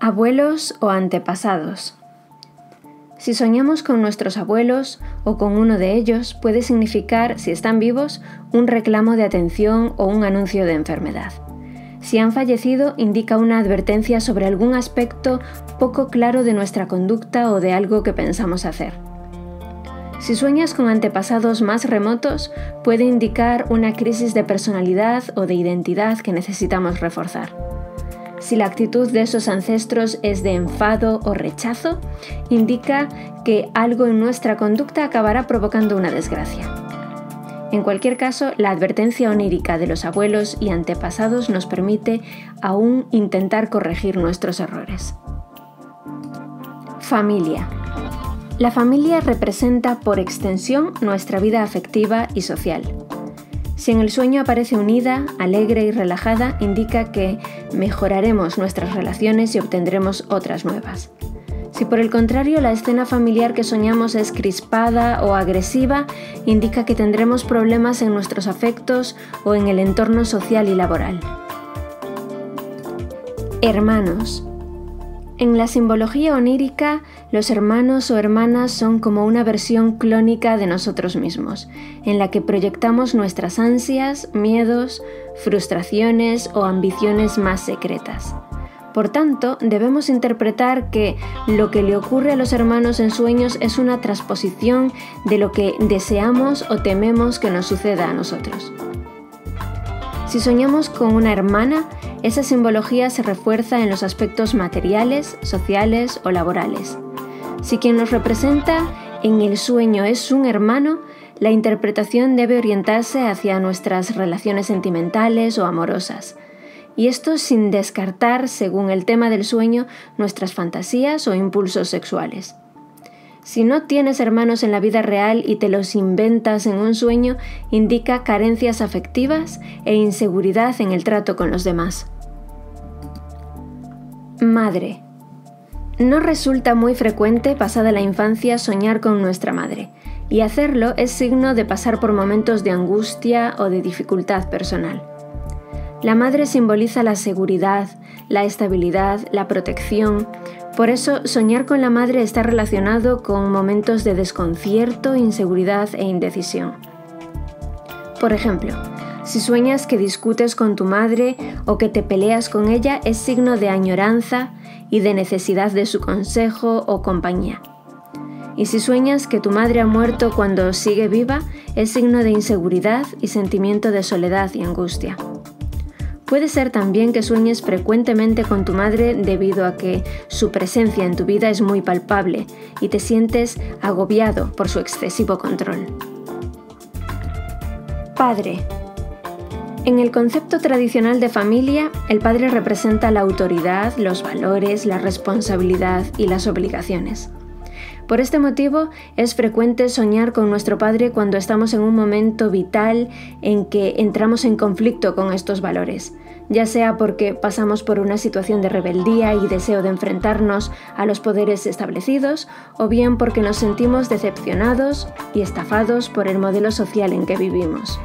Abuelos o antepasados. Si soñamos con nuestros abuelos o con uno de ellos, puede significar, si están vivos, un reclamo de atención o un anuncio de enfermedad. Si han fallecido, indica una advertencia sobre algún aspecto poco claro de nuestra conducta o de algo que pensamos hacer. Si sueñas con antepasados más remotos, puede indicar una crisis de personalidad o de identidad que necesitamos reforzar. Si la actitud de esos ancestros es de enfado o rechazo, indica que algo en nuestra conducta acabará provocando una desgracia. En cualquier caso, la advertencia onírica de los abuelos y antepasados nos permite aún intentar corregir nuestros errores. Familia. La familia representa por extensión nuestra vida afectiva y social. Si en el sueño aparece unida, alegre y relajada, indica que mejoraremos nuestras relaciones y obtendremos otras nuevas. Si por el contrario la escena familiar que soñamos es crispada o agresiva, indica que tendremos problemas en nuestros afectos o en el entorno social y laboral. Hermanos. En la simbología onírica, los hermanos o hermanas son como una versión clónica de nosotros mismos, en la que proyectamos nuestras ansias, miedos, frustraciones o ambiciones más secretas. Por tanto, debemos interpretar que lo que le ocurre a los hermanos en sueños es una transposición de lo que deseamos o tememos que nos suceda a nosotros. Si soñamos con una hermana, esa simbología se refuerza en los aspectos materiales, sociales o laborales. Si quien nos representa en el sueño es un hermano, la interpretación debe orientarse hacia nuestras relaciones sentimentales o amorosas. Y esto sin descartar, según el tema del sueño, nuestras fantasías o impulsos sexuales. Si no tienes hermanos en la vida real y te los inventas en un sueño, indica carencias afectivas e inseguridad en el trato con los demás. Madre. No resulta muy frecuente pasada la infancia soñar con nuestra madre, y hacerlo es signo de pasar por momentos de angustia o de dificultad personal. La madre simboliza la seguridad, la estabilidad, la protección, por eso soñar con la madre está relacionado con momentos de desconcierto, inseguridad e indecisión. Por ejemplo, si sueñas que discutes con tu madre o que te peleas con ella, es signo de añoranza y de necesidad de su consejo o compañía. Y si sueñas que tu madre ha muerto cuando sigue viva, es signo de inseguridad y sentimiento de soledad y angustia. Puede ser también que sueñes frecuentemente con tu madre debido a que su presencia en tu vida es muy palpable y te sientes agobiado por su excesivo control. Padre, en el concepto tradicional de familia, el padre representa la autoridad, los valores, la responsabilidad y las obligaciones. Por este motivo, es frecuente soñar con nuestro Padre cuando estamos en un momento vital en que entramos en conflicto con estos valores, ya sea porque pasamos por una situación de rebeldía y deseo de enfrentarnos a los poderes establecidos, o bien porque nos sentimos decepcionados y estafados por el modelo social en que vivimos.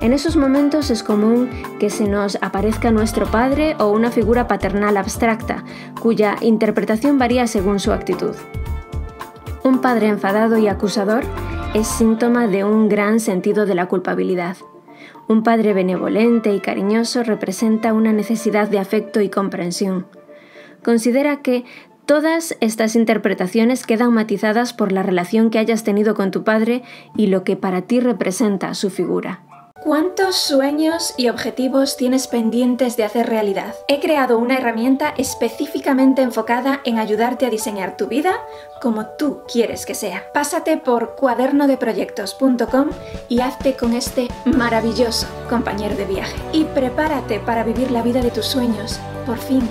En esos momentos es común que se nos aparezca nuestro padre o una figura paternal abstracta, cuya interpretación varía según su actitud. Un padre enfadado y acusador es síntoma de un gran sentido de la culpabilidad. Un padre benevolente y cariñoso representa una necesidad de afecto y comprensión. Considera que todas estas interpretaciones quedan matizadas por la relación que hayas tenido con tu padre y lo que para ti representa su figura. ¿Cuántos sueños y objetivos tienes pendientes de hacer realidad? He creado una herramienta específicamente enfocada en ayudarte a diseñar tu vida como tú quieres que sea. Pásate por cuadernodeproyectos.com y hazte con este maravilloso compañero de viaje. Y prepárate para vivir la vida de tus sueños, por fin.